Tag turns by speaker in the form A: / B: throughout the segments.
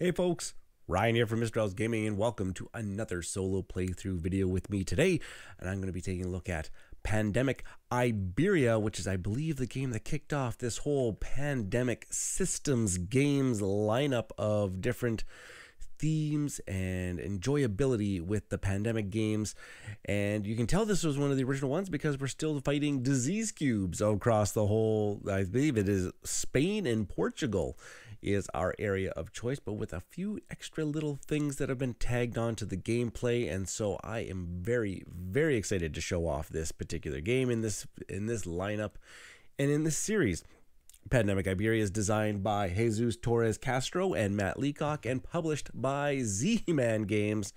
A: Hey folks, Ryan here from Mista Rau Gaming and welcome to another solo playthrough video with me today. And I'm going to be taking a look at Pandemic Iberia, which is I believe the game that kicked off this whole pandemic systems games lineup of different themes and enjoyability with the pandemic games. And you can tell this was one of the original ones because we're still fighting disease cubes across the whole, I believe it is Spain and Portugal is our area of choice, but with a few extra little things that have been tagged onto the gameplay. And so I am very, very excited to show off this particular game in this in this lineup and in this series. Pandemic Iberia is designed by Jesus Torres Castro and Matt Leacock and published by Z-Man Games.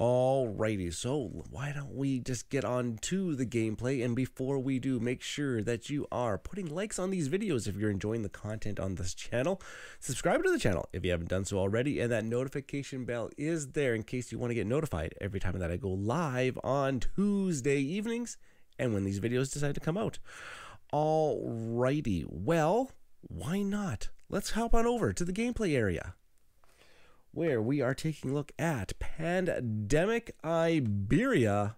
A: Alrighty, so why don't we just get on to the gameplay? And before we do, make sure that you are putting likes on these videos if you're enjoying the content on this channel. Subscribe to the channel if you haven't done so already, and that notification bell is there in case you want to get notified every time that I go live on Tuesday evenings and when these videos decide to come out. Alrighty, well, why not? Let's hop on over to the gameplay area where we are taking a look at Pandemic Iberia.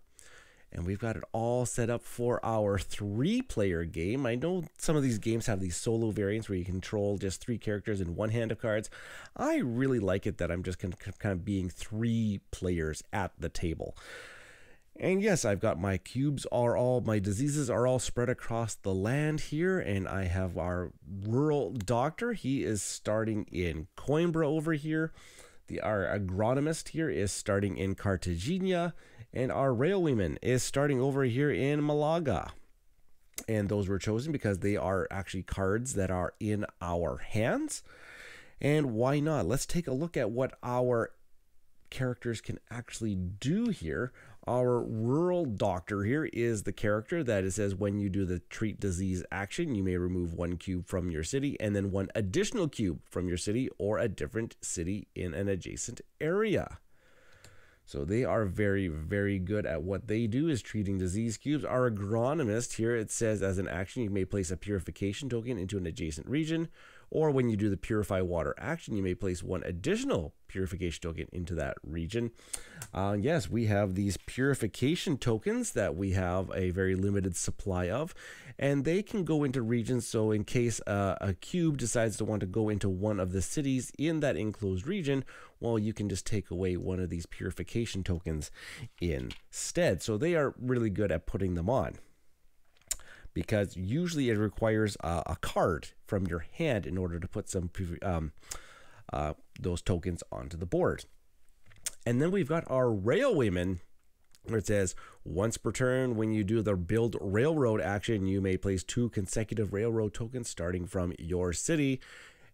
A: And we've got it all set up for our three player game. I know some of these games have these solo variants where you control just three characters in one hand of cards. I really like it that I'm just kind of being three players at the table. And yes, I've got my cubes are all, my diseases are all spread across the land here. And I have our rural doctor. He is starting in Coimbra over here. The, our agronomist here is starting in Cartagena, and our railwayman is starting over here in Malaga. And those were chosen because they are actually cards that are in our hands. And why not? Let's take a look at what our characters can actually do here. Our rural doctor here is the character that it says when you do the treat disease action, you may remove one cube from your city and then one additional cube from your city or a different city in an adjacent area. So they are very, very good at what they do is treating disease cubes. Our agronomist here, it says as an action, you may place a purification token into an adjacent region or when you do the purify water action, you may place one additional purification token into that region. Uh, yes, we have these purification tokens that we have a very limited supply of, and they can go into regions. So, in case uh, a cube decides to want to go into one of the cities in that enclosed region, well, you can just take away one of these purification tokens instead. So, they are really good at putting them on because usually it requires a, a card from your hand in order to put some um, uh, those tokens onto the board. And then we've got our railwayman where it says once per turn when you do the build railroad action you may place two consecutive railroad tokens starting from your city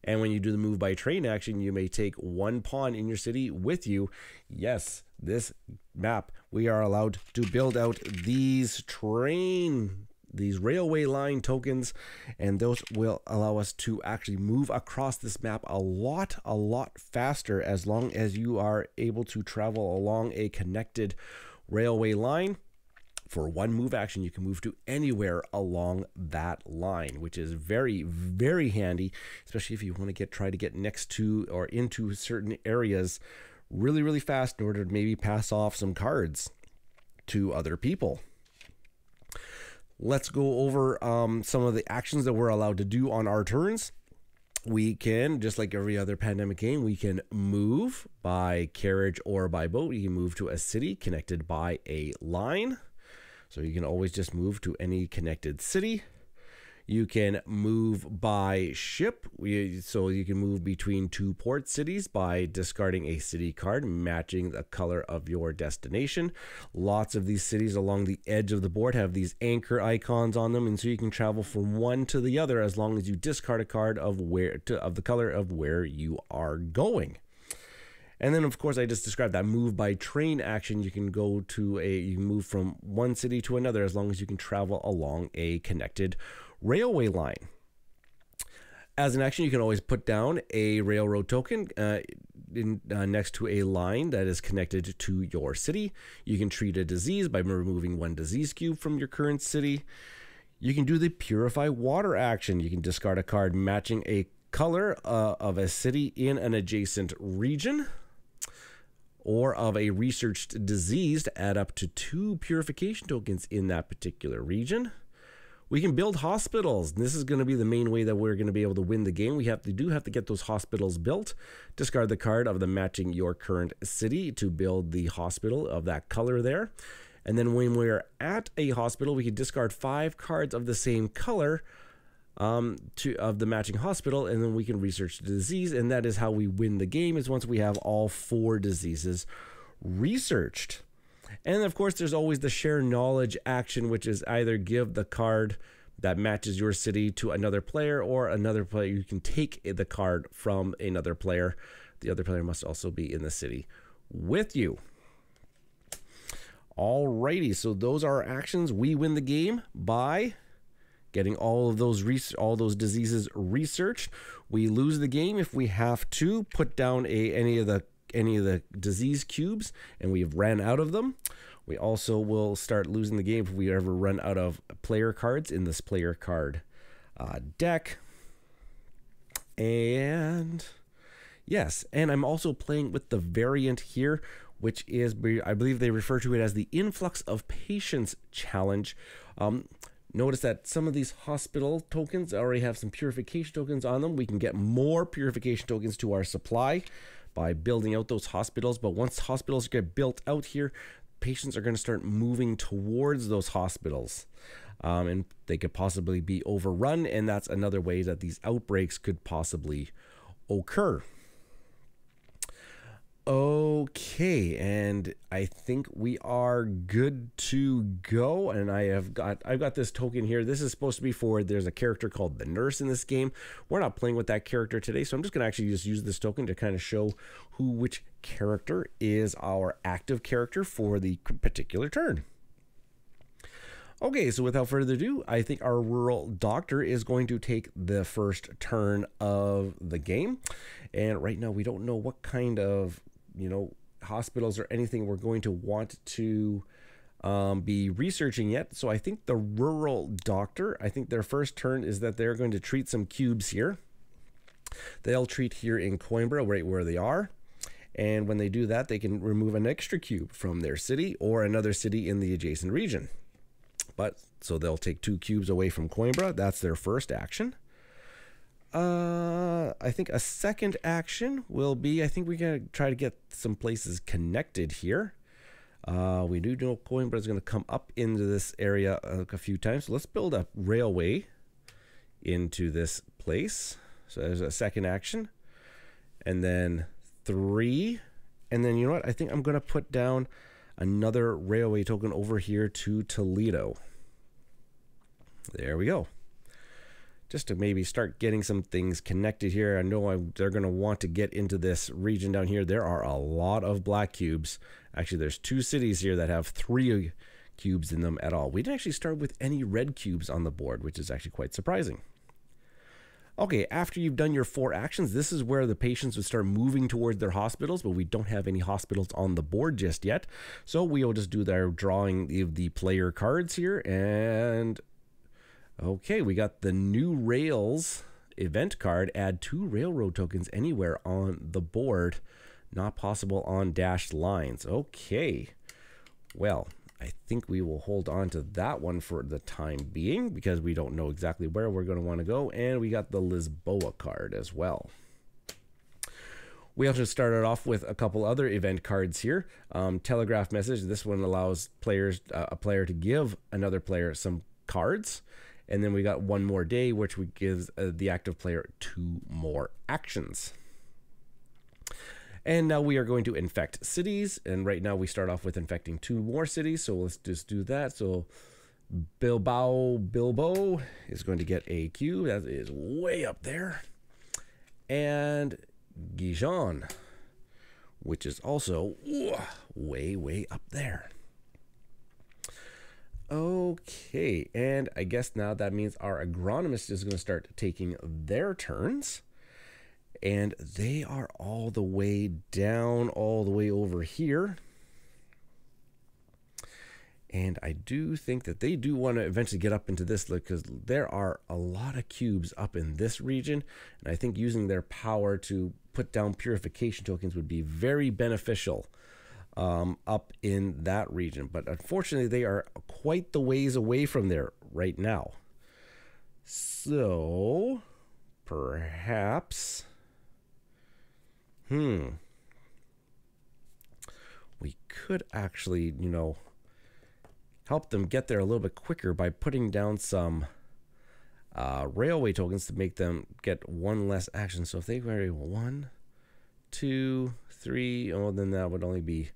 A: and when you do the move by train action you may take one pawn in your city with you yes this map we are allowed to build out these train these railway line tokens and those will allow us to actually move across this map a lot a lot faster as long as you are able to travel along a connected railway line. For one move action you can move to anywhere along that line which is very very handy especially if you want to get try to get next to or into certain areas really really fast in order to maybe pass off some cards to other people let's go over um, some of the actions that we're allowed to do on our turns. We can, just like every other pandemic game, we can move by carriage or by boat. You can move to a city connected by a line. So you can always just move to any connected city. You can move by ship, so you can move between two port cities by discarding a city card matching the color of your destination. Lots of these cities along the edge of the board have these anchor icons on them, and so you can travel from one to the other as long as you discard a card of where to, of the color of where you are going. And then, of course, I just described that move by train action. You can go to a, you move from one city to another as long as you can travel along a connected railway line. As an action, you can always put down a railroad token uh, in, uh, next to a line that is connected to your city. You can treat a disease by removing one disease cube from your current city. You can do the purify water action. You can discard a card matching a color uh, of a city in an adjacent region or of a researched disease to add up to two purification tokens in that particular region. We can build hospitals. This is going to be the main way that we're going to be able to win the game. We have to do have to get those hospitals built. Discard the card of the matching your current city to build the hospital of that color there. And then when we're at a hospital, we can discard five cards of the same color um, to of the matching hospital, and then we can research the disease, and that is how we win the game. Is once we have all four diseases researched, and of course, there's always the share knowledge action, which is either give the card that matches your city to another player, or another player you can take the card from another player. The other player must also be in the city with you. Alrighty, so those are our actions. We win the game by getting all of those all those diseases researched. We lose the game if we have to put down a any of the any of the disease cubes and we've ran out of them. We also will start losing the game if we ever run out of player cards in this player card uh, deck. And yes, and I'm also playing with the variant here, which is, I believe they refer to it as the Influx of Patients Challenge. Um, Notice that some of these hospital tokens already have some purification tokens on them. We can get more purification tokens to our supply by building out those hospitals. But once hospitals get built out here, patients are going to start moving towards those hospitals. Um, and they could possibly be overrun. And that's another way that these outbreaks could possibly occur. Okay, and I think we are good to go. And I have got I've got this token here. This is supposed to be for there's a character called the nurse in this game. We're not playing with that character today, so I'm just gonna actually just use this token to kind of show who which character is our active character for the particular turn. Okay, so without further ado, I think our rural doctor is going to take the first turn of the game. And right now, we don't know what kind of you know hospitals or anything we're going to want to um, be researching yet. So I think the rural doctor, I think their first turn is that they're going to treat some cubes here. They'll treat here in Coimbra, right where they are. And when they do that, they can remove an extra cube from their city or another city in the adjacent region. But so they'll take two cubes away from Coimbra. That's their first action. Uh, I think a second action will be, I think we're going to try to get some places connected here. Uh, we do know Coimbra is going to come up into this area a, few times. So let's build a railway into this place. So there's a second action. And then three. And then you know what? I think I'm going to put down another railway token over here to Toledo. There we go just to maybe start getting some things connected here. I know I, they're going to want to get into this region down here. There are a lot of black cubes. Actually, there's two cities here that have three cubes in them at all. We didn't actually start with any red cubes on the board, which is actually quite surprising. Okay, after you've done your four actions, this is where the patients would start moving towards their hospitals, but we don't have any hospitals on the board just yet. So we will just do their drawing of the player cards here, and Okay, we got the new Rails event card. Add two railroad tokens anywhere on the board. Not possible on dashed lines. Okay. Well, I think we will hold on to that one for the time being because we don't know exactly where we're going to want to go. And we got the Lisboa card as well. We also started off with a couple other event cards here. Um, telegraph message. This one allows players, uh, a player to give another player some cards. And then we got one more day, which gives uh, the active player two more actions. And now we are going to infect cities. And right now we start off with infecting two more cities. So let's just do that. So Bilbao Bilbo is going to get a cube. That is way up there. And Gijon, which is also way, way up there. Okay, and I guess now that means our agronomist is going to start taking their turns. And they are all the way down, all the way over here. And I do think that they do want to eventually get up into this look because there are a lot of cubes up in this region. And I think using their power to put down purification tokens would be very beneficial um, up in that region. But unfortunately, they are quite the ways away from there right now. So perhaps. Hmm. We could actually, you know help them get there a little bit quicker by putting down some uh, railway tokens to make them get one less action. So if they vary one, two, three, oh, then that would only be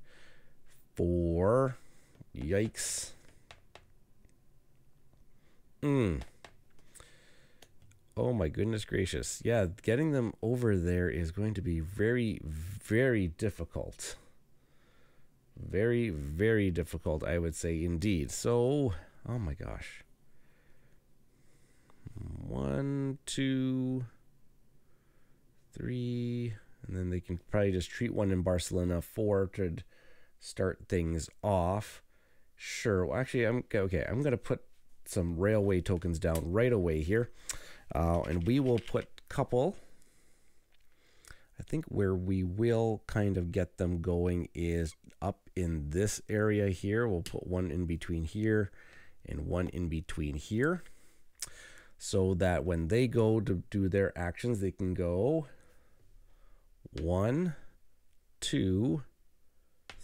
A: four. Yikes. Hmm. Oh my goodness gracious. Yeah, getting them over there is going to be very, very difficult. Very, very difficult, I would say indeed. So, oh my gosh. One, two, three, and then they can probably just treat one in Barcelona. Four to start things off. Sure. Well, actually, I'm okay. I'm gonna put some railway tokens down right away here, uh, and we will put couple I think where we will kind of get them going is up in this area here. We'll put one in between here and one in between here so that when they go to do their actions, they can go one, two,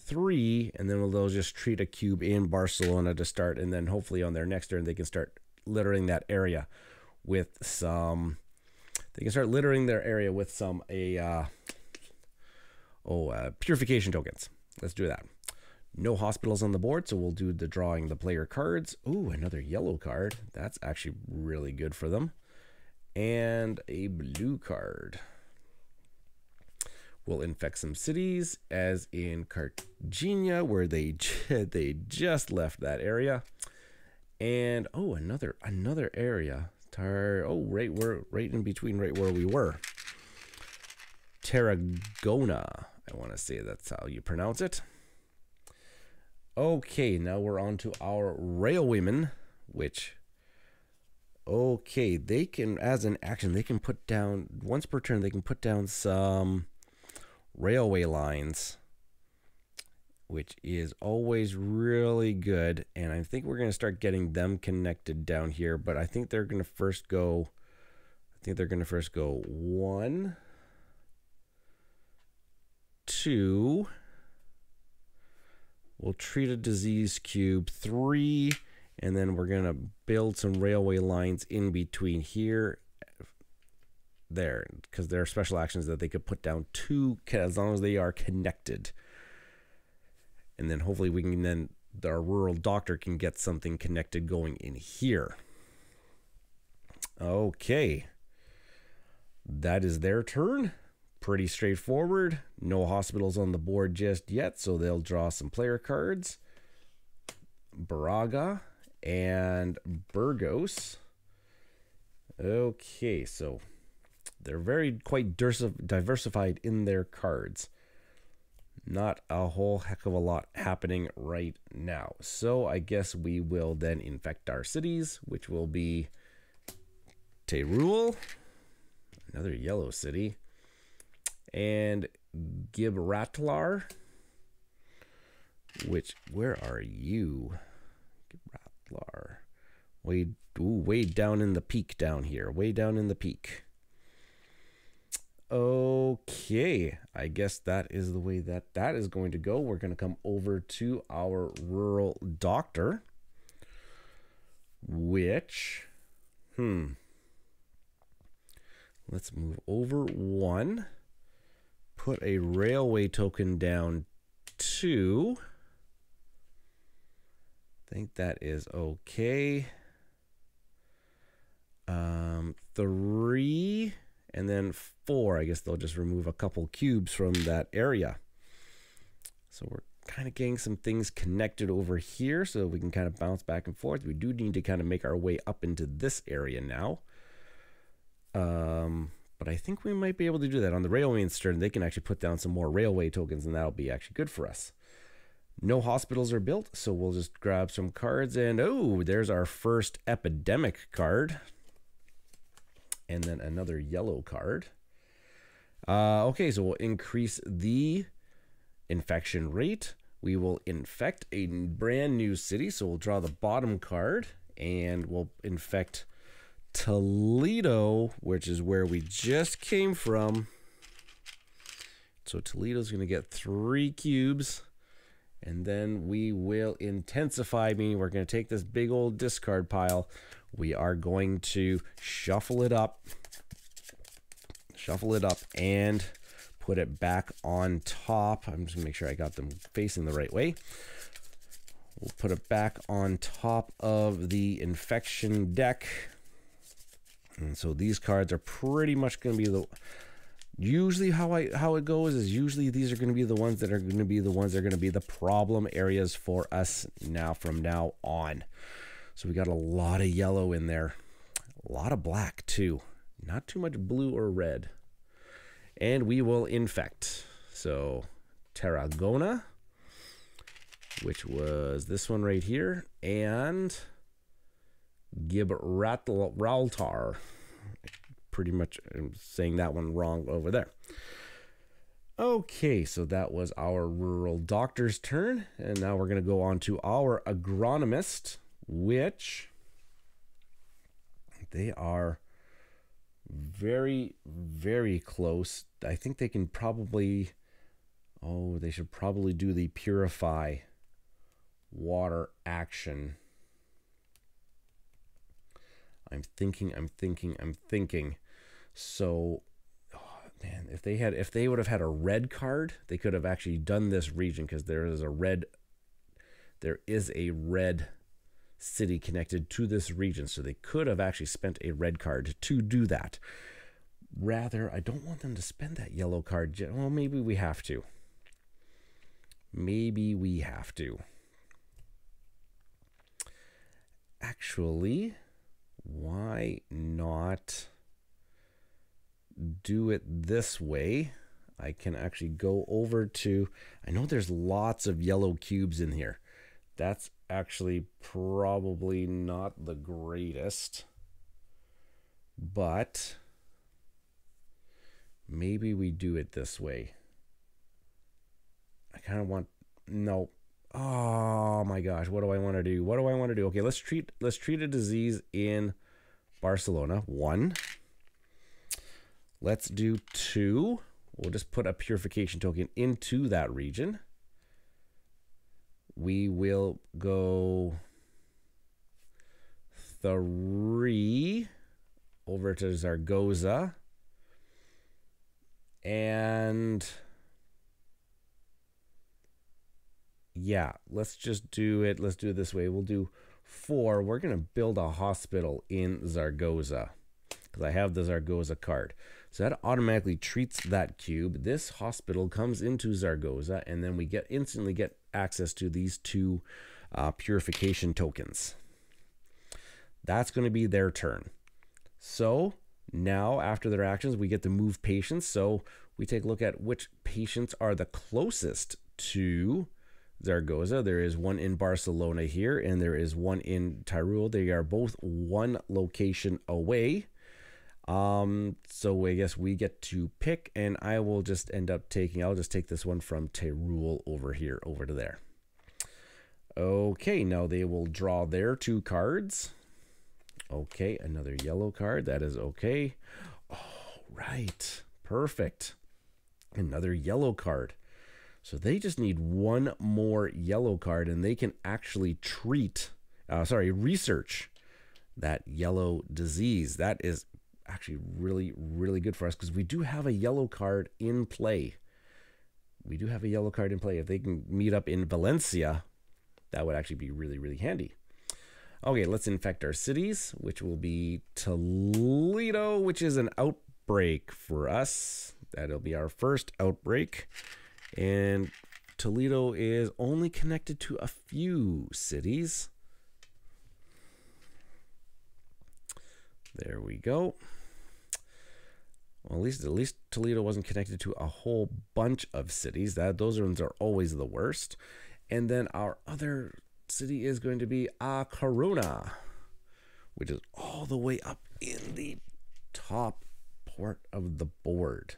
A: three, and then they'll just treat a cube in Barcelona to start. And then hopefully on their next turn, they can start littering that area with some they can start littering their area with some a uh, oh uh, purification tokens. Let's do that. No hospitals on the board, so we'll do the drawing the player cards. Ooh, another yellow card. That's actually really good for them. And a blue card. We'll infect some cities, as in Cartagena, where they they just left that area. And oh, another another area. Tar oh right we're right in between right where we were. Tarragona. I want to say that's how you pronounce it. Okay, now we're on to our railwaymen, which okay, they can as an action they can put down once per turn they can put down some railway lines which is always really good. And I think we're going to start getting them connected down here. But I think they're going to first go, I think they're going to first go one, two. We'll treat a disease cube, three. And then we're going to build some railway lines in between here there because there are special actions that they could put down two as long as they are connected and then hopefully we can then our rural doctor can get something connected going in here. Okay. That is their turn. Pretty straightforward. No hospitals on the board just yet, so they'll draw some player cards. Braga and Burgos. Okay, so they're very quite diversified in their cards not a whole heck of a lot happening right now. So I guess we will then infect our cities, which will be Teruel, another yellow city, and Gibraltar, which, where are you? Gibraltar. Way, ooh, way down in the peak down here, way down in the peak. Okay, I guess that is the way that that is going to go. We're going to come over to our rural doctor, which, hmm, let's move over one, put a railway token down two. I think that is okay. Um, three and then four, I guess they'll just remove a couple cubes from that area. So we're kind of getting some things connected over here so we can kind of bounce back and forth. We do need to kind of make our way up into this area now. Um, but I think we might be able to do that. On the railway stern, they can actually put down some more railway tokens and that'll be actually good for us. No hospitals are built, so we'll just grab some cards and oh, there's our first epidemic card. And then another yellow card. Uh, okay, so we'll increase the infection rate. We will infect a brand new city. So we'll draw the bottom card and we'll infect Toledo, which is where we just came from. So Toledo's going to get three cubes. And then we will intensify, meaning we're going to take this big old discard pile. We are going to shuffle it up. Shuffle it up and put it back on top. I'm just to make sure I got them facing the right way. We'll put it back on top of the infection deck. And so these cards are pretty much to be the usually how I how it goes is usually these are going to be the ones that are going to be the ones that are going to be the problem areas for us now from now on. So we got a lot of yellow in there. A lot of black too. Not too much blue or red. And we will infect. So Tarragona, which was this one right here, and Gibraltar pretty much I'm saying that one wrong over there. Okay, so that was our rural doctor's turn. And now we're going to go on to our agronomist, which they are very, very close. I think they can probably, oh, they should probably do the purify water action. I'm thinking, I'm thinking, I'm thinking. So, oh, man, if they had, if they would have had a red card, they could have actually done this region because there is a red, there is a red city connected to this region. So they could have actually spent a red card to do that. Rather, I don't want them to spend that yellow card. Well, maybe we have to. Maybe we have to. Actually, why not? do it this way, I can actually go over to, I know there's lots of yellow cubes in here. That's actually probably not the greatest, but maybe we do it this way. I kind of want, no. Oh my gosh, what do I want to do? What do I want to do? Okay, let's treat, let's treat a disease in Barcelona. One. Let's do two. We'll just put a purification token into that region. We will go three over to Zaragoza. And yeah, let's just do it. Let's do it this way. We'll do four. We're going to build a hospital in Zaragoza because I have the Zaragoza card. So that automatically treats that cube. This hospital comes into Zaragoza, and then we get instantly get access to these two uh, purification tokens. That's going to be their turn. So now, after their actions, we get to move patients. So we take a look at which patients are the closest to Zaragoza. There is one in Barcelona here, and there is one in Teruel. They are both one location away. Um, so I guess we get to pick, and I will just end up taking, I'll just take this one from Teruel over here, over to there. Okay, now they will draw their two cards. Okay, another yellow card. That is okay. Oh, right. Perfect. Another yellow card. So they just need one more yellow card, and they can actually treat, uh, sorry, research that yellow disease. That is actually really, really good for us because we do have a yellow card in play. We do have a yellow card in play. If they can meet up in Valencia, that would actually be really, really handy. Okay, let's infect our cities, which will be Toledo, which is an outbreak for us. That'll be our first outbreak. And Toledo is only connected to a few cities. There we go. Well, at least at least Toledo wasn't connected to a whole bunch of cities. That those ones are always the worst. And then our other city is going to be uh, A Coruña, which is all the way up in the top part of the board.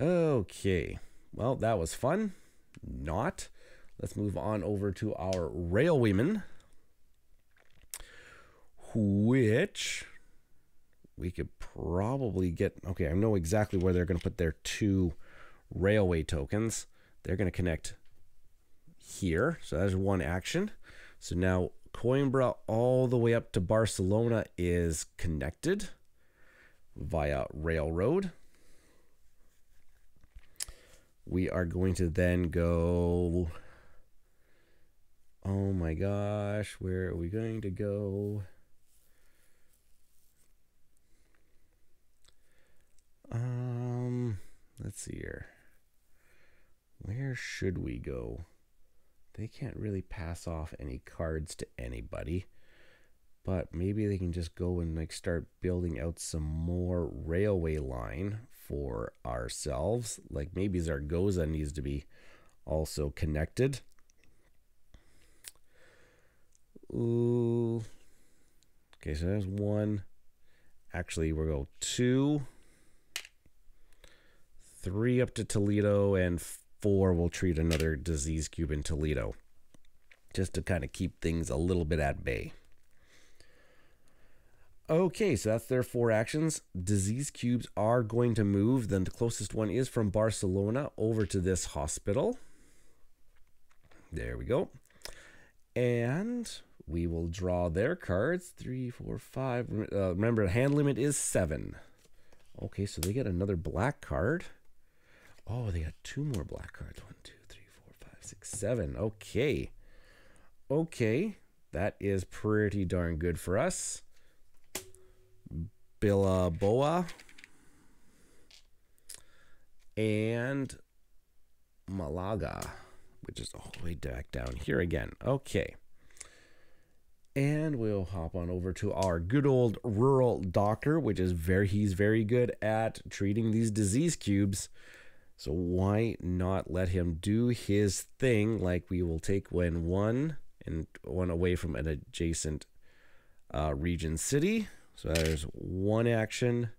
A: Okay, well, that was fun. Not. Let's move on over to our railwaymen, which we could probably get. Okay, I know exactly where they're going to put their two railway tokens. They're going to connect here. So that's one action. So now Coimbra all the way up to Barcelona is connected via railroad. We are going to then go. Oh my gosh, where are we going to go? Um, let's see here. Where should we go? They can't really pass off any cards to anybody. But maybe they can just go and like start building out some more railway line for ourselves. Like maybe Zaragoza needs to be also connected. Ooh. Okay, so there's one. Actually, we'll go two, three up to Toledo, and four will treat another disease cube in Toledo. Just to kind of keep things a little bit at bay. Okay, so that's their four actions. Disease cubes are going to move. Then the closest one is from Barcelona over to this hospital. There we go. And we will draw their cards. Three, four, five. Uh, remember, hand limit is seven. Okay, so they get another black card. Oh, they got two more black cards. One, two, three, four, five, six, seven. Okay. Okay. That is pretty darn good for us. Bilboa and Malaga, which is all the way back down here again. Okay. And we'll hop on over to our good old rural doctor, which is very he's very good at treating these disease cubes. So why not let him do his thing like we will take when one and one away from an adjacent uh, region city. So there's one action.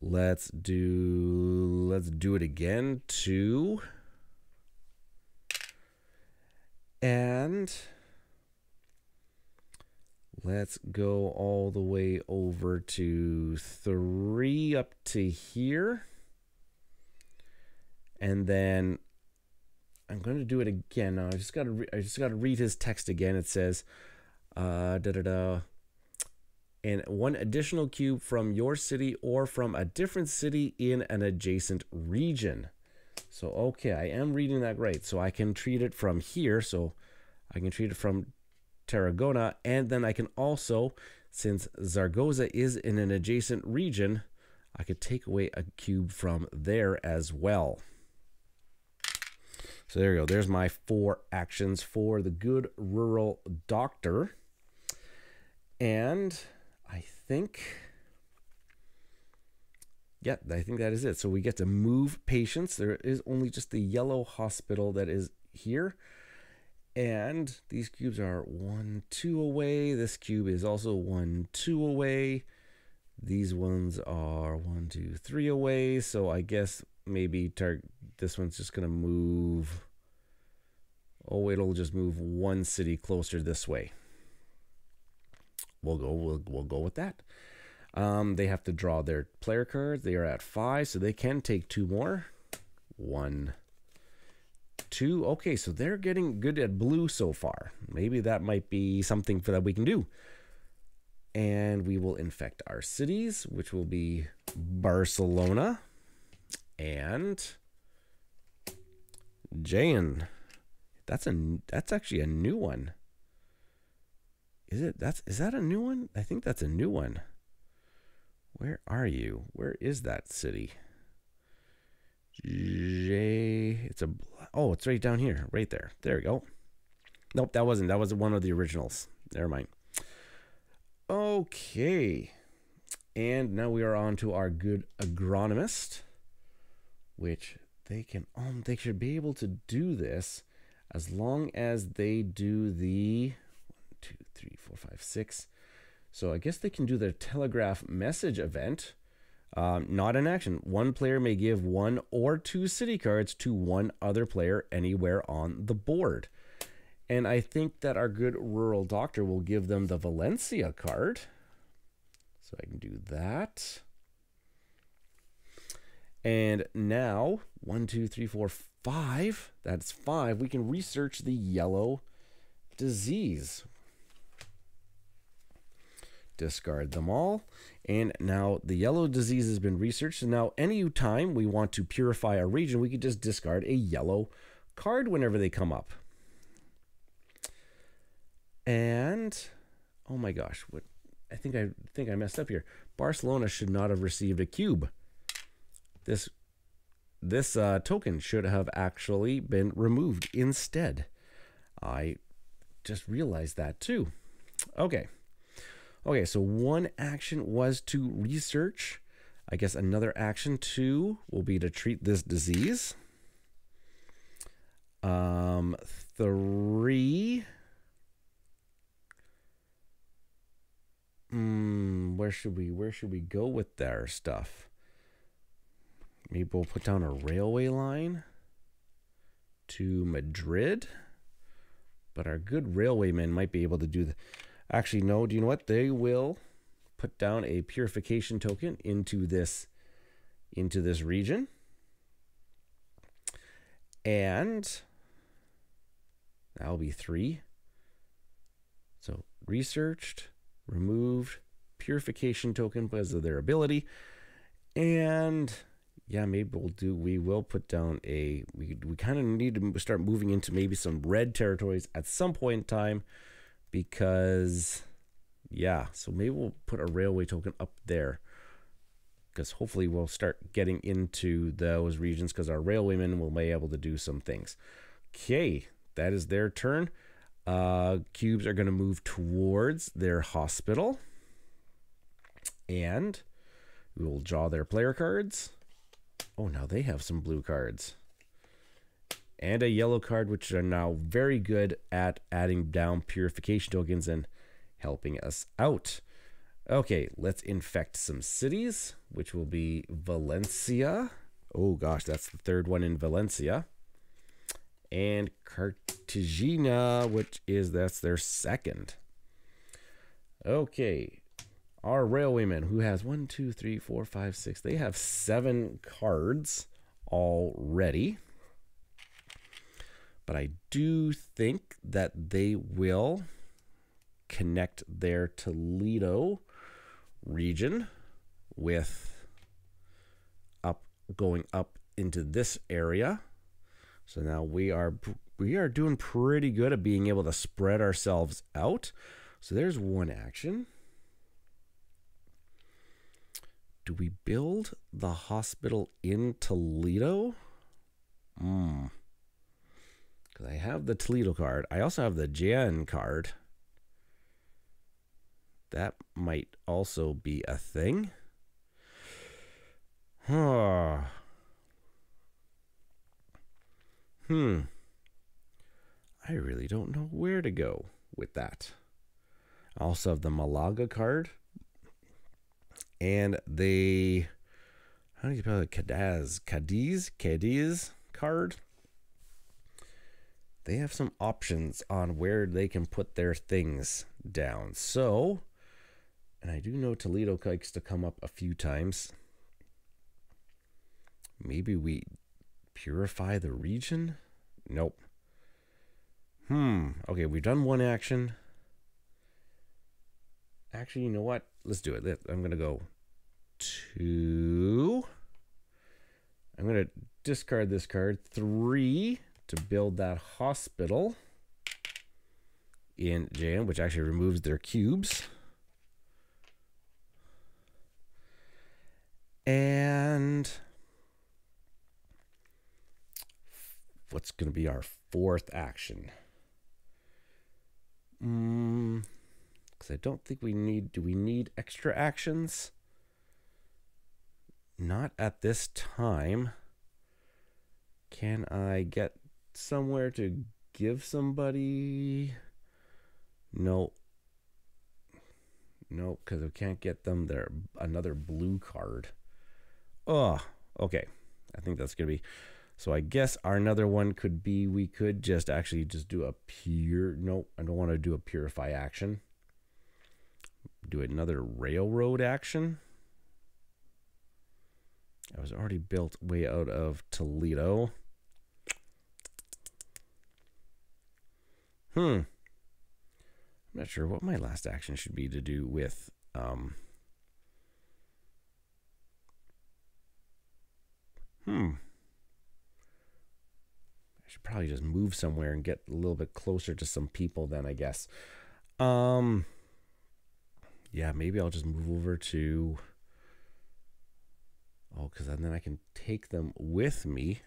A: Let's do let's do it again. Two. And let's go all the way over to three up to here. And then I'm going to do it again. I just got to I just got to read his text again. It says, uh, da da da and one additional cube from your city or from a different city in an adjacent region. So, okay, I am reading that right. So I can treat it from here. So I can treat it from Tarragona. And then I can also, since Zaragoza is in an adjacent region, I could take away a cube from there as well. So there you go. There's my four actions for the good rural doctor. And I think, yeah, I think that is it. So we get to move patients. There is only just the yellow hospital that is here. And these cubes are one, two away. This cube is also one, two away. These ones are one, two, three away. So I guess maybe this one's just going to move. Oh, it'll just move one city closer this way we'll go we'll, we'll go with that. Um, they have to draw their player cards. They are at five, so they can take two more. One, two. Okay, so they're getting good at blue so far. Maybe that might be something for that we can do. And we will infect our cities, which will be Barcelona and Jaén. That's a that's actually a new one. Is it that's is that a new one? I think that's a new one. Where are you? Where is that city? J it's a oh, it's right down here, right there. There we go. Nope, that wasn't. That was one of the originals. Never mind. Okay. And now we are on to our good agronomist, which they can um they should be able to do this as long as they do the one, two, three, four, five, six. So I guess they can do the telegraph message event. Um, not an action. One player may give one or two city cards to one other player anywhere on the board. And I think that our good rural doctor will give them the Valencia card. So I can do that. And now, one, two, three, four, five. That's five. We can research the yellow disease. Discard them all. And now the yellow disease has been researched. And now, any time we want to purify a region, we could just discard a yellow card whenever they come up. And oh my gosh, what I think I think I messed up here. Barcelona should not have received a cube. This this uh, token should have actually been removed instead. I just realized that too. Okay. Okay, so one action was to research. I guess another action two will be to treat this disease. Um, three Mm, where should we where should we go with their stuff? Maybe we'll put down a railway line to Madrid. But our good railwaymen might be able to do the actually no, do you know what? They will put down a purification token into this into this region. And that'll be three. So researched removed purification token because of their ability. And yeah, maybe we'll do, we will put down a, we, we kind of need to start moving into maybe some red territories at some point in time because, yeah, so maybe we'll put a railway token up there because hopefully we'll start getting into those regions because our railwaymen will be able to do some things. Okay, that is their turn. Uh, cubes are going to move towards their hospital. And we will draw their player cards. Oh, now they have some blue cards. And a yellow card, which are now very good at adding down purification tokens and helping us out. Okay, let's infect some cities, which will be Valencia. Oh gosh, that's the third one in Valencia and Cartagena, which is that's their second. Okay, our railwayman who has one, two, three, four, five, six. They have seven cards already. But I do think that they will connect their Toledo region with up going up into this area so now we are we are doing pretty good at being able to spread ourselves out. So there's one action. Do we build the hospital in Toledo? Hmm. Because I have the Toledo card. I also have the Jan card. That might also be a thing. Huh. Hmm. I really don't know where to go with that. I also have the Malaga card. And they how do you spell it? Cadiz, Cadiz, Cadiz card. They have some options on where they can put their things down. So, and I do know Toledo likes to come up a few times. Maybe we purify the region? Nope. Hmm. Okay, we've done one action. Actually, you know what? Let's do it. I'm going to go two. I'm going to discard this card. Three to build that hospital in Jam, which actually removes their cubes. And what's going to be our fourth action? Because I don't think we need. Do we need extra actions? Not at this time. Can I get somewhere to give somebody. No. No, because we can't get them their another blue card. Oh, okay. I think that's gonna be. So I guess our another one could be we could just actually just do a pure. No, I don't want to do a purify action. Do another railroad action. I was already built way out of Toledo. Hmm. I'm not sure what my last action should be to do with um Hmm. I should probably just move somewhere and get a little bit closer to some people then, I guess. Um yeah, maybe I'll just move over to Oh, because then I can take them with me.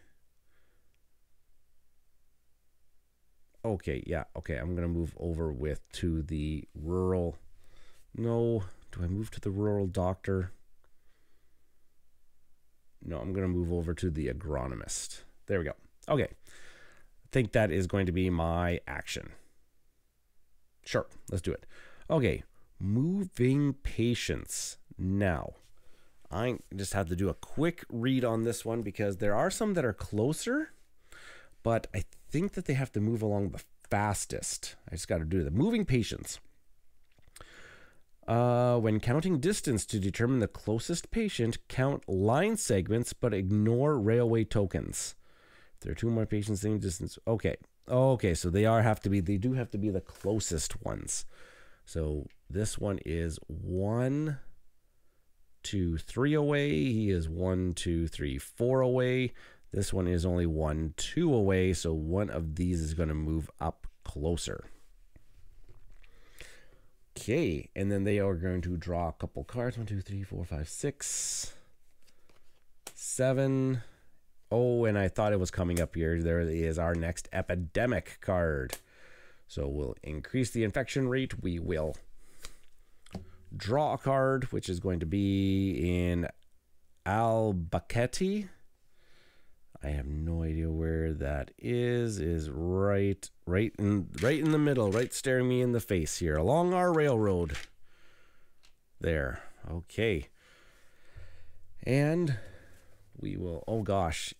A: Okay, yeah, okay. I'm gonna move over with to the rural. No, do I move to the rural doctor? No, I'm gonna move over to the agronomist. There we go. Okay, I think that is going to be my action. Sure, let's do it. Okay, moving patients now. I just have to do a quick read on this one because there are some that are closer, but I think that they have to move along the fastest. I just got to do the moving patients. Uh, when counting distance to determine the closest patient, count line segments but ignore railway tokens. If there are two more patients, same distance. Okay. Okay, so they are have to be they do have to be the closest ones. So this one is one two, three away. He is one, two, three, four away. This one is only one, two away. So one of these is going to move up closer. Okay, and then they are going to draw a couple cards. One, two, three, four, five, six, seven. Oh, and I thought it was coming up here. There is our next epidemic card. So we'll increase the infection rate. We will draw a card, which is going to be in Albuquerque. I have no idea where that is. Is right, right in, right in the middle, right staring me in the face here, along our railroad. There, okay. And we will. Oh gosh.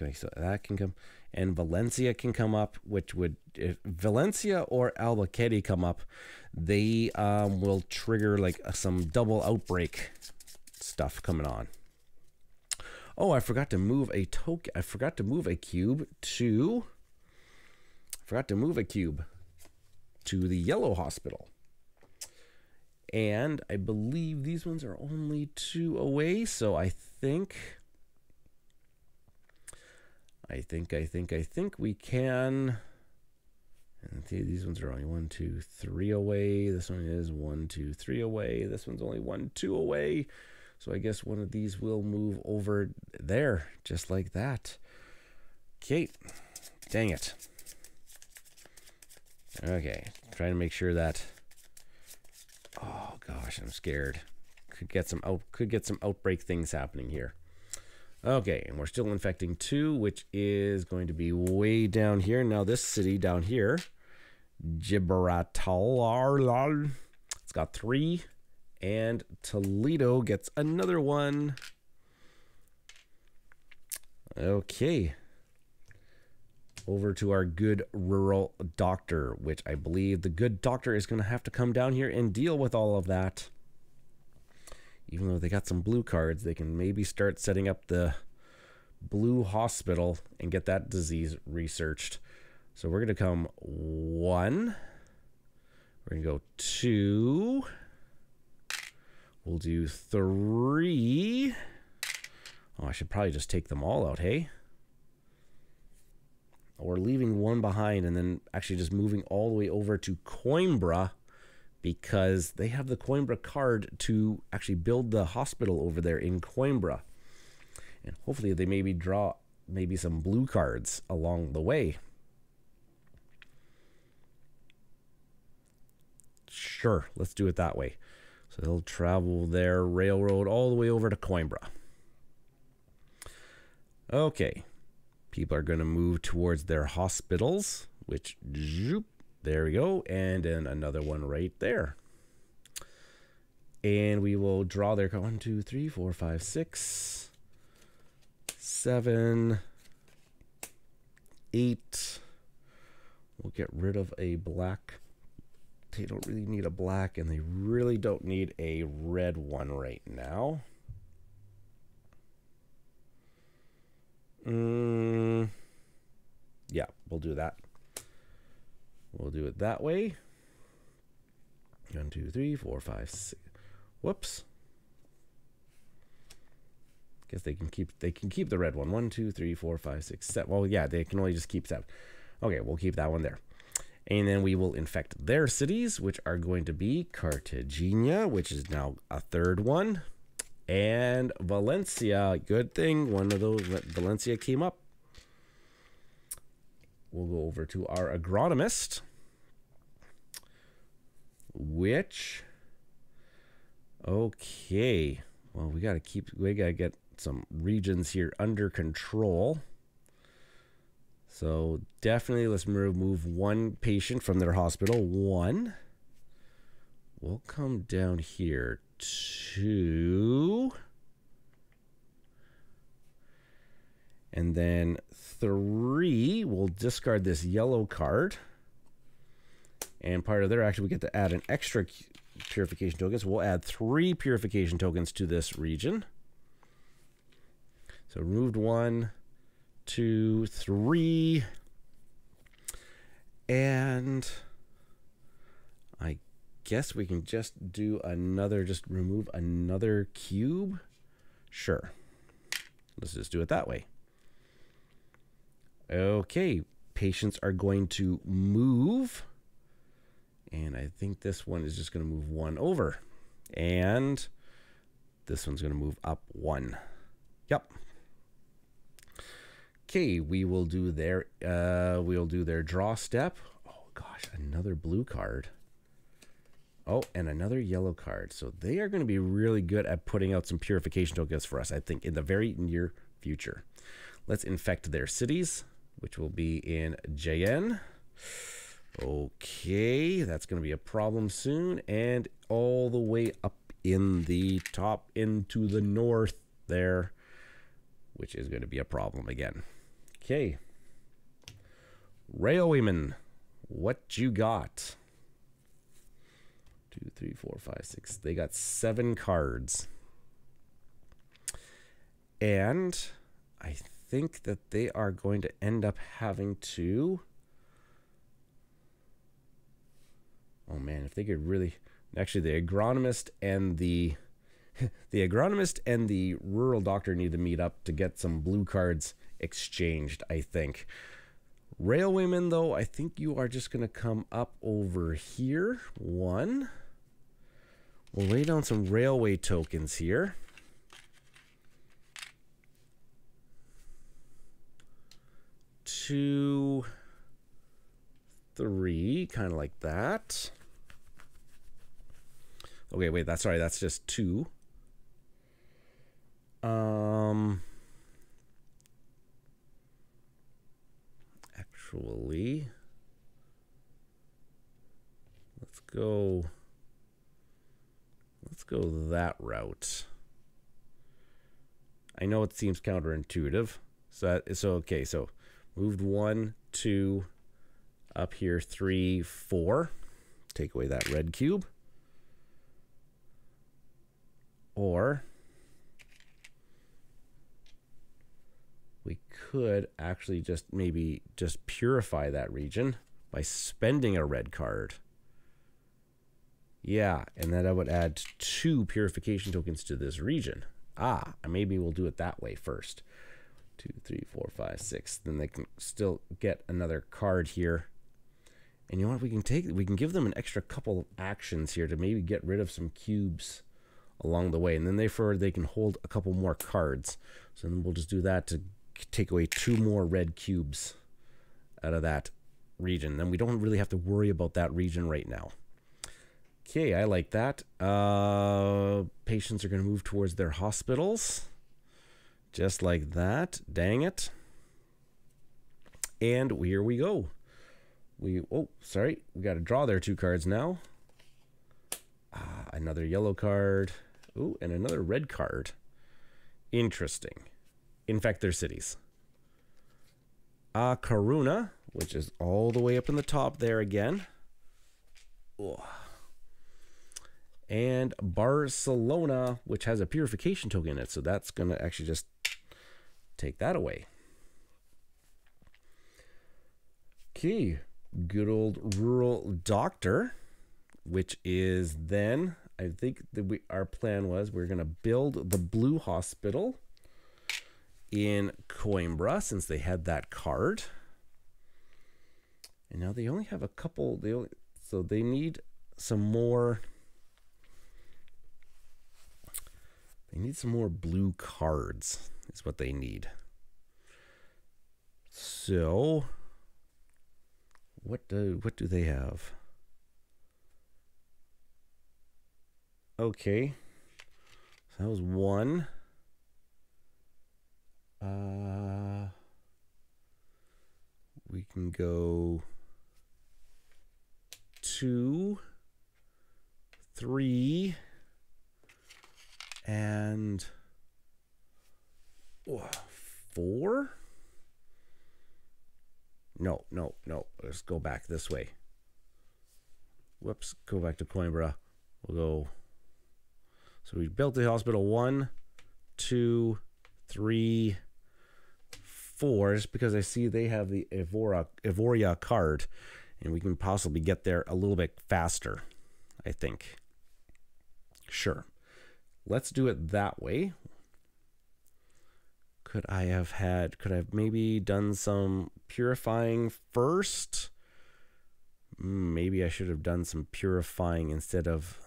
A: Okay, so that can come, and Valencia can come up, which would if Valencia or Albuquerque come up, they um, will trigger like some double outbreak stuff coming on. Oh, I forgot to move a token. I forgot to move a cube to. I forgot to move a cube to the yellow hospital. And I believe these ones are only two away, so I think I think I think I think we can and these ones are only one, two, three away. This one is one, two, three away. This one's only one, two away. So I guess one of these will move over there, just like that. Okay. Dang it. Okay. Trying to make sure that. Oh gosh, I'm scared. Could get some out. Could get some outbreak things happening here. Okay, and we're still infecting two, which is going to be way down here. Now this city down here, Gibraltar, it's got three, and Toledo gets another one. Okay. Over to our good rural doctor, which I believe the good doctor is going to have to come down here and deal with all of that even though they got some blue cards, they can maybe start setting up the blue hospital and get that disease researched. So we're going to come one. We're going to go two. We'll do three. Oh, I should probably just take them all out, hey? Or leaving one behind and then actually just moving all the way over to Coimbra because they have the Coimbra card to actually build the hospital over there in Coimbra. And hopefully they maybe draw maybe some blue cards along the way. Sure, let's do it that way. So they'll travel their railroad all the way over to Coimbra. Okay. People are going to move towards their hospitals, which, zoop, there we go. And then another one right there. And we will draw there. one, two, three, four, five, six, seven, eight. We'll get rid of a black. They don't really need a black, and they really don't need a red one right now. Mm, yeah, we'll do that. We'll do it that way. One, two, three, four, five, six. Whoops. Guess they can keep they can keep the red one. One, two, three, four, five, six, seven. Well, yeah, they can only just keep seven. Okay, we'll keep that one there. And then we will infect their cities, which are going to be Cartagena, which is now a third one, and Valencia. Good thing one of those Valencia came up. We'll go over to our agronomist, which okay. Well, we got to keep we got to get some regions here under control. So definitely let's remove one patient from their hospital. One. We'll come down here to... And then three, we'll discard this yellow card. And part of there, actually, we get to add an extra purification token. So we'll add three purification tokens to this region. So removed one, two, three. And I guess we can just do another, just remove another cube. Sure. Let's just do it that way. Okay, patients are going to move. And I think this one is just going to move one over. And this one's going to move up one. Yep. Okay, we will do their uh, we'll do their draw step. Oh gosh, another blue card. Oh, and another yellow card. So they are going to be really good at putting out some purification tokens for us, I think, in the very near future. Let's infect their cities, which will be in Jaén. Okay, that's going to be a problem soon. And all the way up in the top into the north there, which is going to be a problem again. Okay. Railwayman, what you got? Two, three, four, five, six. They got seven cards. And I think that they are going to end up having to. Oh man, if they could really. Actually, the agronomist and the. the agronomist and the rural doctor need to meet up to get some blue cards exchanged, I think. Railwaymen, though, I think you are just going to come up over here. One. We'll lay down some railway tokens here. Two, three, kind of like that. Okay, wait, that's sorry, that's just two. Um, actually. Let's go. Let's go that route. I know it seems counterintuitive. So that so okay. So moved one, two, up here, three, four. Take away that red cube. Or we could actually just maybe just purify that region by spending a red card. Yeah, and then I would add two purification tokens to this region. Ah, maybe we'll do it that way first. Two, three, four, five, six. Then they can still get another card here. And you know what? We can take we can give them an extra couple of actions here to maybe get rid of some cubes along the way. And then they for they can hold a couple more cards. So then we'll just do that to take away two more red cubes out of that region. Then we don't really have to worry about that region right now. Okay, I like that. Uh, patients are going to move towards their hospitals. Just like that. Dang it. And here we go. We oh sorry, we got to draw their two cards now. Ah, another yellow card. Ooh, and another red card. Interesting. Infect their cities. A Coruña, which is all the way up in the top there again. Ooh. And Barcelona, which has a purification token in it. So that's going to actually just take that away. Okay, good old rural doctor, which is then I think that we our plan was we are gonna build the blue hospital in Coimbra since they had that card. And now they only have a couple they only, so they need some more they need some more blue cards what they need. So what do what do they have? Okay. So that was one. Uh we can go two, three, and four. No, no, no. Let's go back this way. Whoops. Go back to Coimbra. We'll go. So we built the hospital one, two, three, four. Just because I see they have the Evora, Evoria card, and we can possibly get there a little bit faster. I think. Sure. Let's do it that way could I have had, could I have maybe done some purifying first? Maybe I should have done some purifying instead of.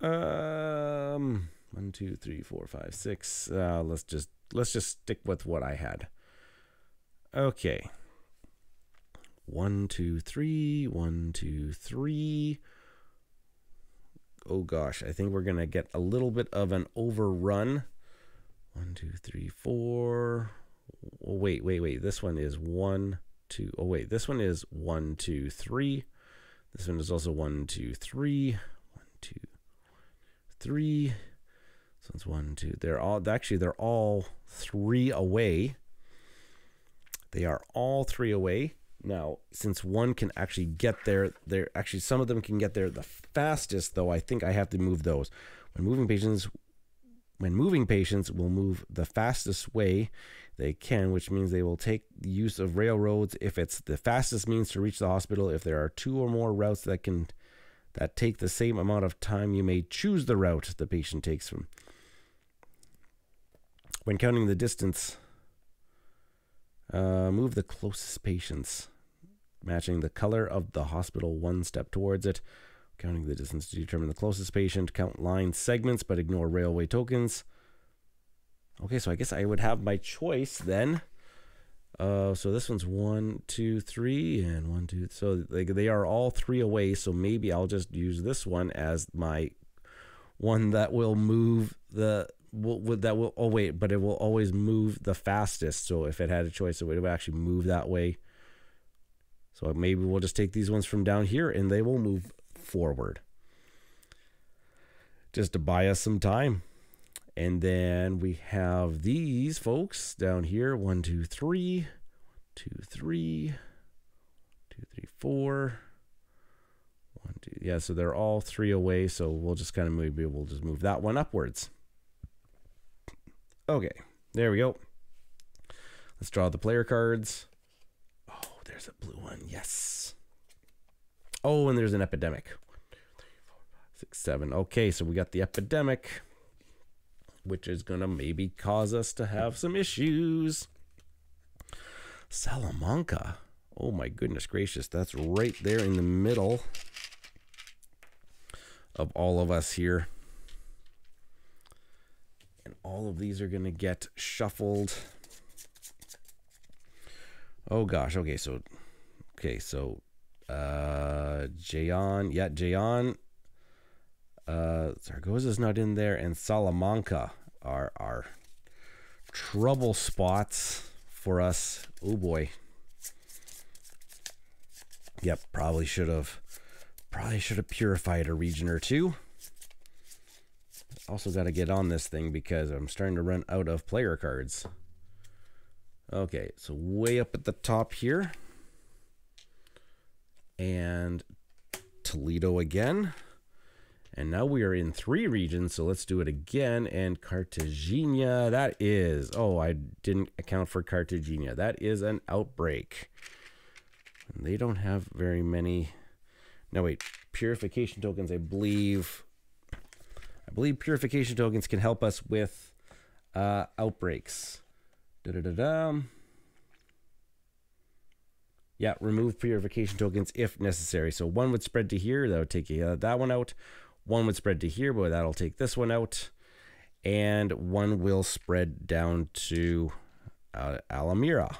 A: Um, one, two, three, four, five, six. Uh, let's just let's just stick with what I had. Okay. One, two, three. One, two, three. Oh gosh, I think we're gonna get a little bit of an overrun one, two, three, four. Oh, wait, wait, wait. This one is one, two. Oh, wait. This one is one, two, three. This one is also one, two, three. One, two, three. This one's one, two. They're all actually they're all three away. They are all three away. Now, since one can actually get there, there actually some of them can get there the fastest, though I think I have to move those. When moving patients, when moving patients will move the fastest way they can, which means they will take the use of railroads if it's the fastest means to reach the hospital. If there are two or more routes that can that take the same amount of time, you may choose the route the patient takes from. When counting the distance, uh, move the closest patients, matching the color of the hospital one step towards it. Counting the distance to determine the closest patient. Count line segments, but ignore railway tokens. Okay, so I guess I would have my choice then. Uh, so this one's one, two, three, and one, two. So they, they are all three away. So maybe I'll just use this one as my one that will move the will, that will. Oh wait, but it will always move the fastest. So if it had a choice, it would actually move that way. So maybe we'll just take these ones from down here, and they will move forward. Just to buy us some time. And then we have these folks down here. One, two, three, two, three, two, three, four. One, two. Yeah, so they're all three away. So we'll just kind of maybe we'll just move that one upwards. Okay, there we go. Let's draw the player cards. Oh, there's a blue one. Yes. Oh, and there's an epidemic. One, two, three, four, five, six, seven. Okay, so we got the epidemic, which is going to maybe cause us to have some issues. Salamanca. Oh my goodness gracious. That's right there in the middle of all of us here. And all of these are going to get shuffled. Oh gosh. Okay, so okay, so uh, Jaén, yeah, Jaén. Uh, Zaragoza's not in there, and Salamanca are are trouble spots for us. Oh boy. Yep, probably should have probably should have purified a region or two. Also got to get on this thing because I'm starting to run out of player cards. Okay, so way up at the top here. And Toledo again. And now we are in three regions, so let's do it again. And Cartagena, that is, oh, I didn't account for Cartagena. That is an outbreak. And they don't have very many. No, wait, purification tokens, I believe. I believe purification tokens can help us with uh, outbreaks. Da da da da. Yeah, remove purification tokens if necessary. So one would spread to here. That would take uh, that one out. One would spread to here, but that'll take this one out. And one will spread down to uh, Almería.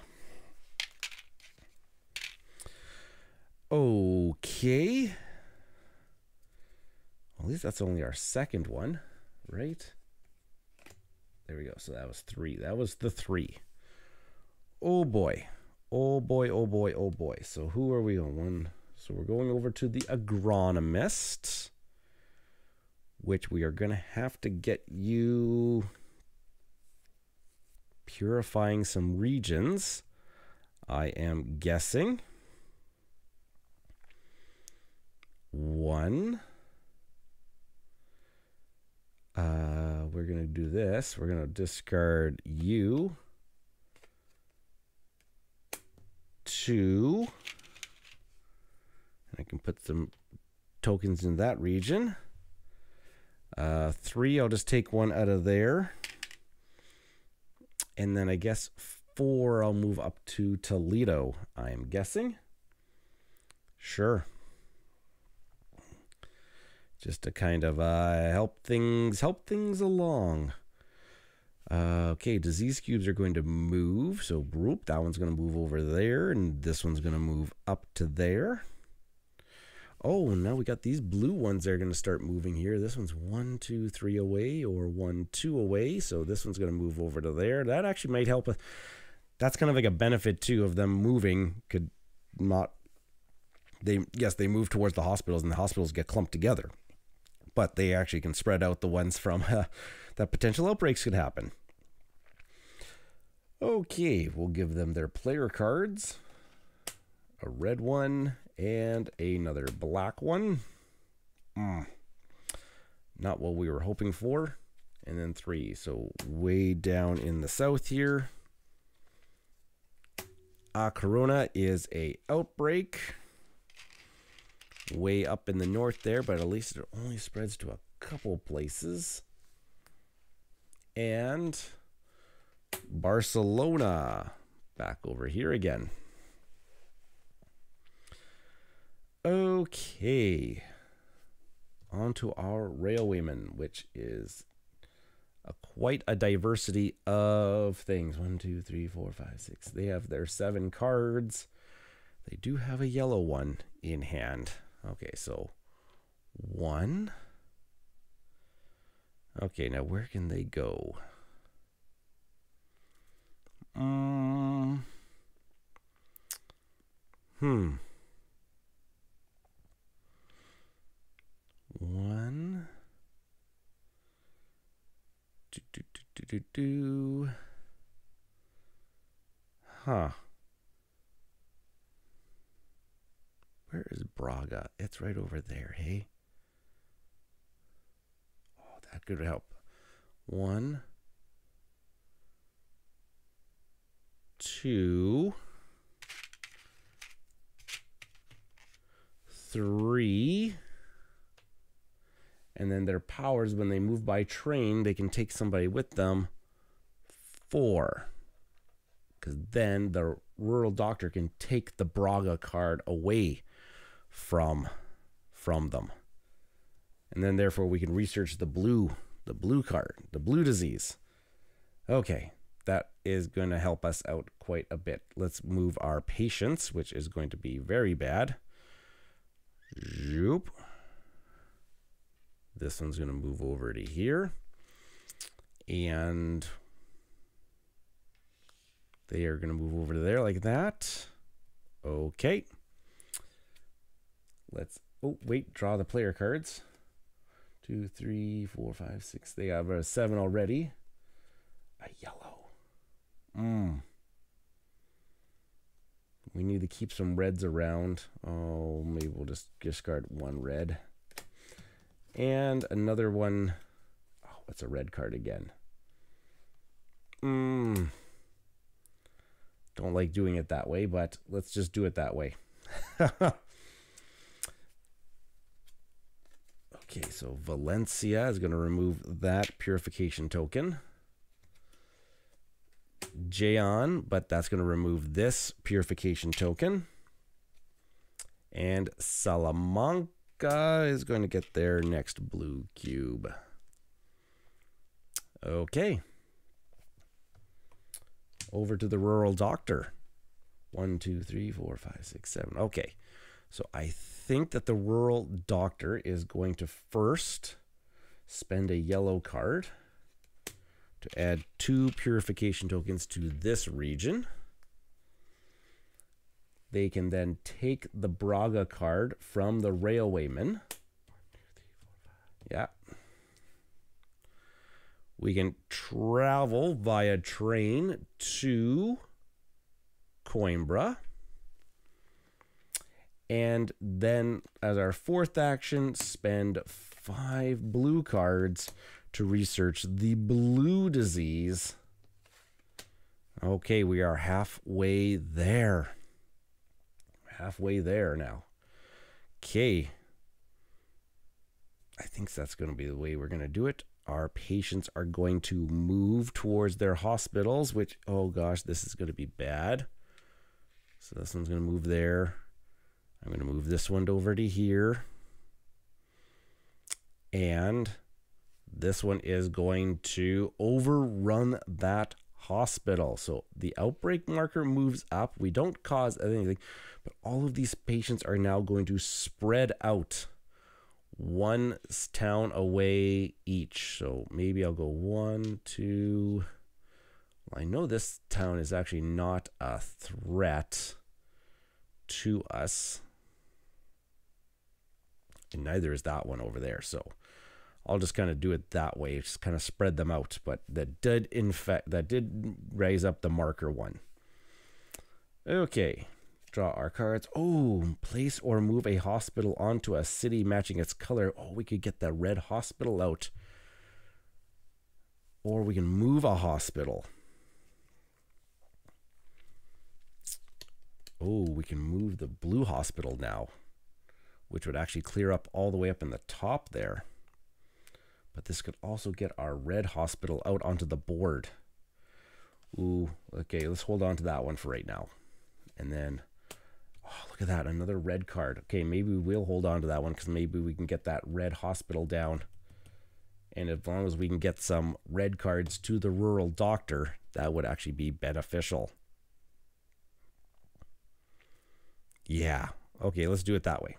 A: Okay. Well, at least that's only our second one, right? There we go. So that was three. That was the three. Oh boy. Oh boy, oh boy, oh boy. So who are we on? One. So we're going over to the agronomist which we are going to have to get you purifying some regions. I am guessing. One. Uh, we're going to do this. We're going to discard you. Two. And I can put some tokens in that region. Uh, three, I'll just take one out of there. And then I guess four, I'll move up to Toledo, I am guessing. Sure. Just to kind of uh, help things help things along. Uh, okay, disease cubes are going to move. So, group, that one's going to move over there, and this one's going to move up to there. Oh, now we got these blue ones They're going to start moving here. This one's one, two, three away or one, two away. So this one's going to move over to there. That actually might help. Us. That's kind of like a benefit too of them moving. Could not, they, yes, they move towards the hospitals and the hospitals get clumped together. But they actually can spread out the ones from uh, that potential outbreaks could happen. Okay, we'll give them their player cards. A red one and another black one. Mm. Not what we were hoping for. And then three. So way down in the south here. A Coruña is a outbreak. Way up in the north there, but at least it only spreads to a couple places. And Barcelona back over here again. Okay. On to our railwaymen, which is a, quite a diversity of things. One, two, three, four, five, six. They have their seven cards. They do have a yellow one in hand. Okay, so one. Okay, now where can they go? Um, hmm. One. Do, do, do, do, do, do. Huh. Where is Braga? It's right over there, hey? Oh, that could help. One. Two. Three and then their powers when they move by train they can take somebody with them four because then the rural doctor can take the braga card away from from them and then therefore we can research the blue the blue card the blue disease okay that is going to help us out quite a bit let's move our patients which is going to be very bad Zoop. This one's going to move over to here. And They are going to move over to there like that. Okay. Let's, oh, wait, draw the player cards. Two, three, four, five, six. They have a seven already. A yellow. Mmm. We need to keep some reds around. Oh, maybe we'll just discard one red. And another one. Oh, it's a red card again. Mmm. Don't like doing it that way, but let's just do it that way. okay, so Valencia is going to remove that purification token. Jaén, but that's going to remove this purification token. And Salamanca is going to get their next blue cube. Okay. Over to the rural doctor. One, two, three, four, five, six, seven. Okay. So I think that the rural doctor is going to first spend a yellow card to add two purification tokens to this region. They can then take the Braga card from the railwayman. Yeah. We can travel via train to Coimbra. And then, as our fourth action, spend five blue cards to research the blue disease. Okay, we are halfway there. Halfway there now. Okay. I think that's going to be the way we're going to do it. Our patients are going to move towards their hospitals, which, oh gosh, this is going to be bad. So this one's going to move there. I'm going to move this one over to here. And this one is going to overrun that hospital. So the outbreak marker moves up. We don't cause anything, but all of these patients are now going to spread out one town away each. So maybe I'll go one, two. Well, I know this town is actually not a threat to us. And neither is that one over there. So I'll just kind of do it that way, just kind of spread them out. But that did infect, that did raise up the marker one. Okay, draw our cards. Oh, place or move a hospital onto a city matching its color. Oh, we could get that red hospital out. Or we can move a hospital. Oh, we can move the blue hospital now, which would actually clear up all the way up in the top there. But this could also get our red hospital out onto the board. Ooh, okay, let's hold on to that one for right now. And then, oh, look at that, another red card. Okay, maybe we will hold on to that one because maybe we can get that red hospital down. And as long as we can get some red cards to the rural doctor, that would actually be beneficial. Yeah, okay, let's do it that way.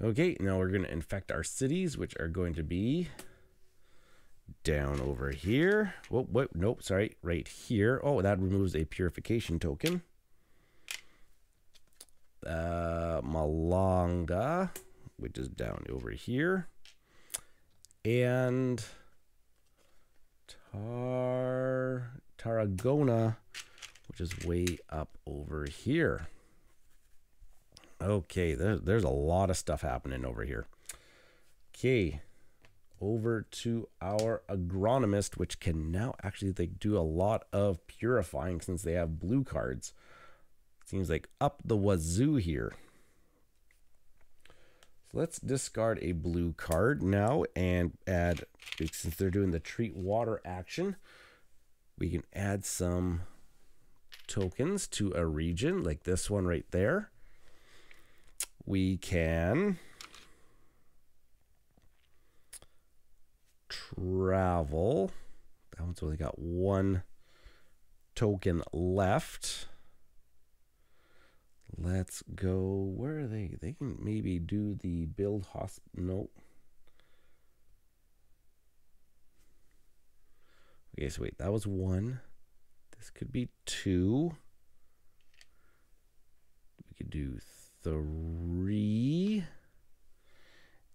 A: Okay, now we're going to infect our cities, which are going to be down over here. Whoa, whoa, nope, sorry, right here. Oh, that removes a purification token. Uh, Málaga, which is down over here. And Tar Tarragona, which is way up over here. Okay, there, there's a lot of stuff happening over here. Okay, over to our agronomist, which can now actually they do a lot of purifying since they have blue cards. Seems like up the wazoo here. So let's discard a blue card now and add, since they're doing the treat water action, we can add some tokens to a region like this one right there we can travel. That one's only got one token left. Let's go. Where are they? They can maybe do the build hospital. Nope. Okay, so wait, that was one. This could be two. We could do three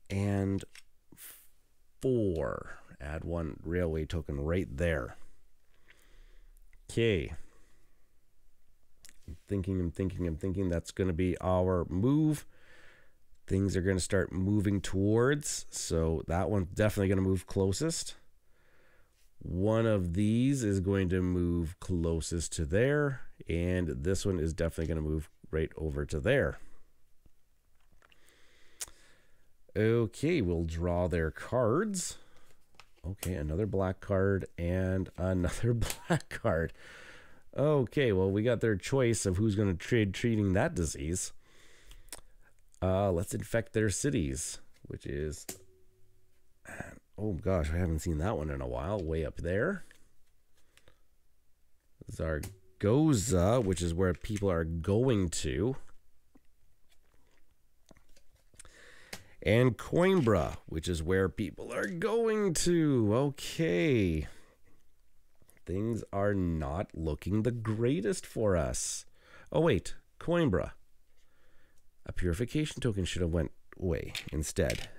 A: and four. Add one railway token right there. Okay. I'm thinking, I'm thinking, I'm thinking that's going to be our move. Things are going to start moving towards. So that one's definitely going to move closest. One of these is going to move closest to there. And this one is definitely going to move right over to there. Okay, we'll draw their cards. Okay, another black card and another black card. Okay, well, we got their choice of who's going to trade treating that disease. Uh, let's infect their cities, which is. Oh gosh, I haven't seen that one in a while. Way up there. Zaragoza, which is where people are going to. and Coimbra, which is where people are going to. Okay. Things are not looking the greatest for us. Oh wait, Coimbra. A purification token should have went away instead.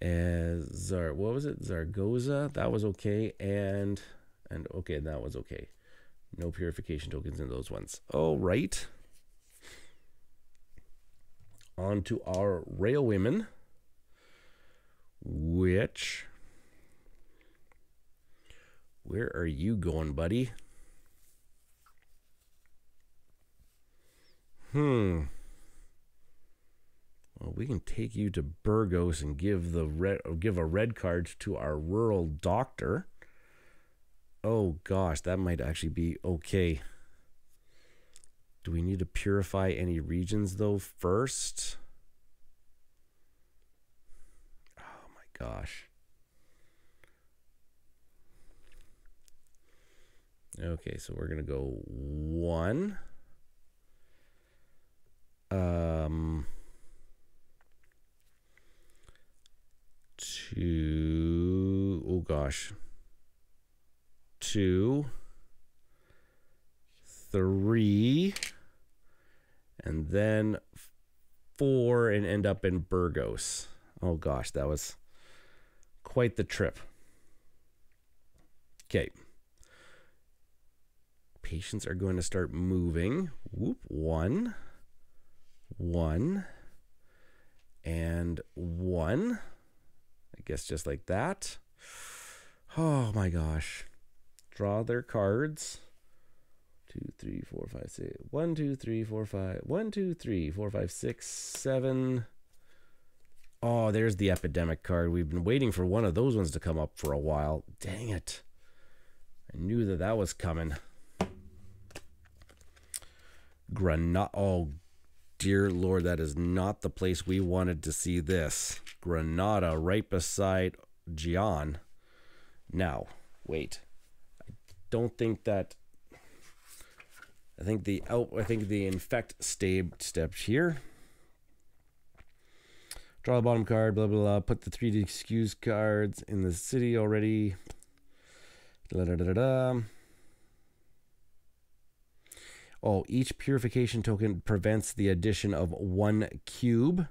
A: As Zar, what was it? Zaragoza. That was okay, and and okay, that was okay. No purification tokens in those ones. All right on to our railwaymen, which. Where are you going, buddy? Hmm. Well, we can take you to Burgos and give the red give a red card to our rural doctor. Oh gosh, that might actually be okay. Do we need to purify any regions though first? Oh my gosh. Okay, so we're going to go one. Um, two. Oh gosh. Two three, and then four, and end up in Burgos. Oh gosh, that was quite the trip. Okay. Patients are going to start moving. Whoop, one, one, and one. I guess just like that. Oh my gosh. Draw their cards two, three, four, five, six. One, two, three, four, five. One, two, three, four, five, six, seven. Oh, there's the epidemic card. We've been waiting for one of those ones to come up for a while. Dang it. I knew that that was coming. Granada. Oh, dear Lord, that is not the place we wanted to see this. Granada, right beside Jaén. Now, wait. I don't think that I think the out. I think the infect step steps here. Draw the bottom card. Blah blah blah. Put the three excuse cards in the city already. Da, da, da, da, da. Oh, each purification token prevents the addition of one cube.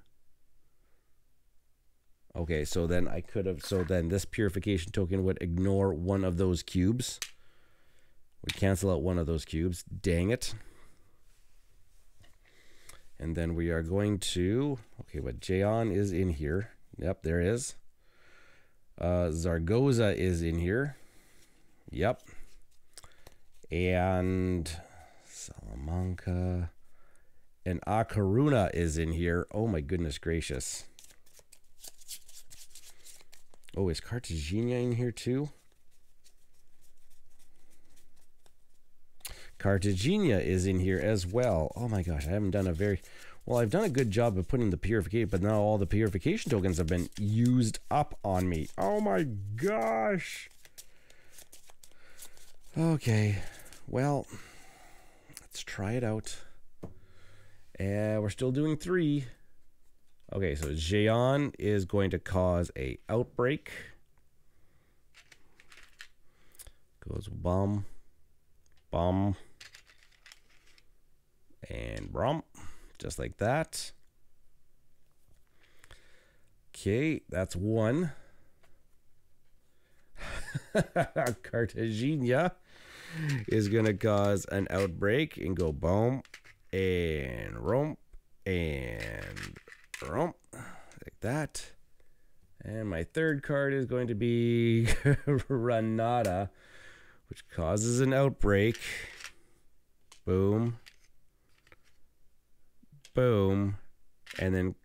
A: Okay, so then I could have. So then this purification token would ignore one of those cubes. We cancel out one of those cubes. Dang it. And then we are going to, okay, but Jaén is in here. Yep, there is. Uh, Zaragoza is in here. Yep. And Salamanca. And A Coruña is in here. Oh my goodness gracious. Oh, is Cartagena in here too? Cartagena is in here as well. Oh my gosh, I haven't done a very well. I've done a good job of putting the purification, but now all the purification tokens have been used up on me. Oh my gosh. Okay, well, let's try it out. And we're still doing three. Okay, so Jaén is going to cause a outbreak. Goes bomb Bum. And brum. Just like that. Okay, that's one. Cartagena is to cause an outbreak and go boom and romp and romp like that. And my third card is going to be Granada, which causes an outbreak. Boom. Boom. And then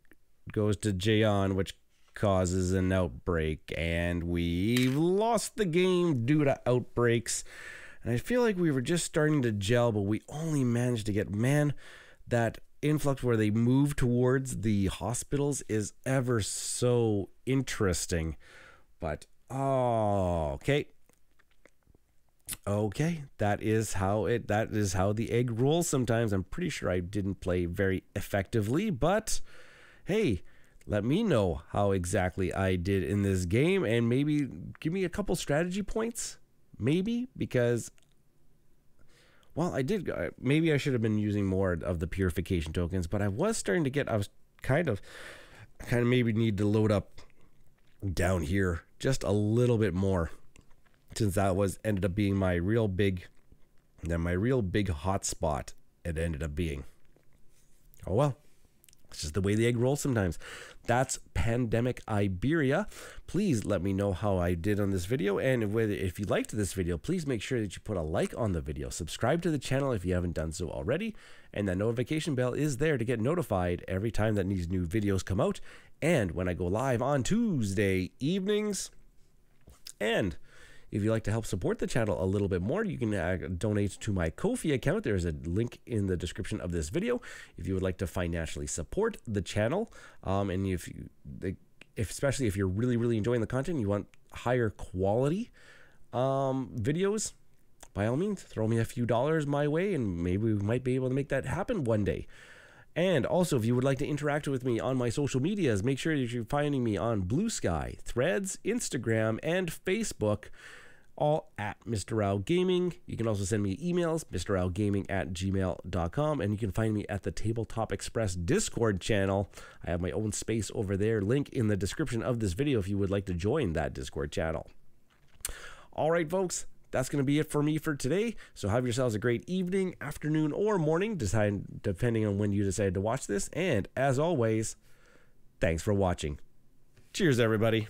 A: goes to Jaén, which causes an outbreak. And we've lost the game due to outbreaks. And I feel like we were just starting to gel, but we only managed to get, man, that influx where they move towards the hospitals is ever so interesting. But, oh, okay. Okay, that is how it that is how the egg rolls sometimes. I'm pretty sure I didn't play very effectively, but hey, let me know how exactly I did in this game and maybe give me a couple strategy points maybe because well i did uh, maybe i should have been using more of the purification tokens but i was starting to get i was kind of kind of maybe need to load up down here just a little bit more since that was ended up being my real big then my real big hot spot it ended up being. Oh well it's just the way the egg rolls sometimes. That's Pandemic Iberia. Please let me know how I did on this video. And whether if you liked this video, please make sure that you put a like on the video. Subscribe to the channel if you haven't done so already. And that notification bell is there to get notified every time that these new videos come out. And when I go live on Tuesday evenings. And if you'd like to help support the channel a little bit more, you can uh, donate to my Ko-fi account. There's a link in the description of this video. If you would like to financially support the channel, um, and if you, if especially if you're really really enjoying the content, you want higher quality um, videos, by all means, throw me a few dollars my way, and maybe we might be able to make that happen one day. And also, if you would like to interact with me on my social medias, make sure that you're finding me on Bluesky, Threads, Instagram, and Facebook all at Mista Rau Gaming. You can also send me emails, Mista Rau Gaming at gmail.com, and you can find me at the Tabletop Express Discord channel. I have my own space over there. Link in the description of this video if you would like to join that Discord channel. All right, folks, that's going to be it for me for today. So have yourselves a great evening, afternoon, or morning, depending on when you decide to watch this. And as always, thanks for watching. Cheers, everybody.